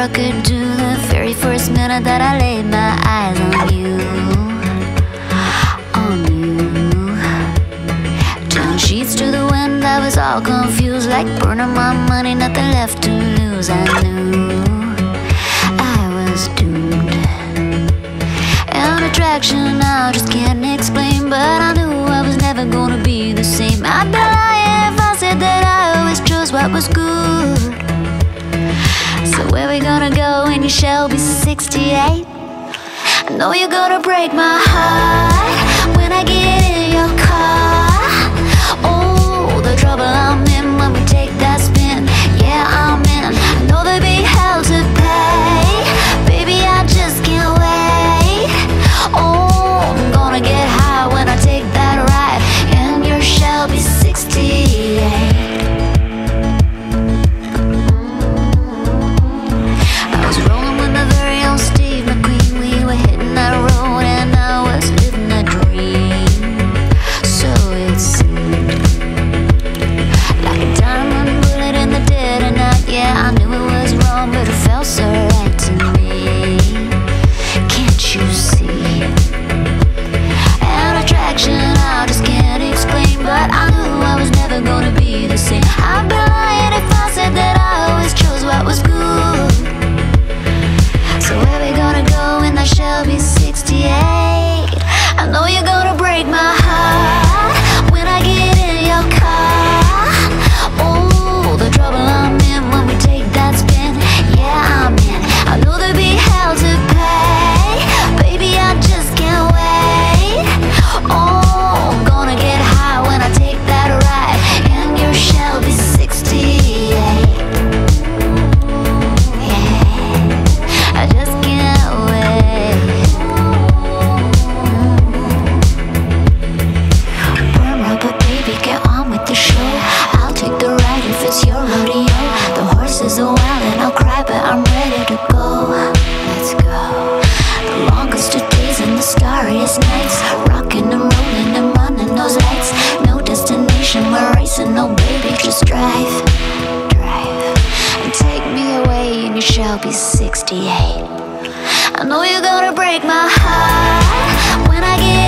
I could do The very first minute that I laid my eyes on you. On you. Down sheets to the wind, I was all confused Like burning my money, nothing left to lose I knew. I was doomed. An attraction I just can't explain But I knew I was never gonna be the same. I'd be lying if I said that I always chose what was good you're gonna go and you Shelby 68? I know you're gonna break my heart I'll be 68 I know you're gonna break my heart When I get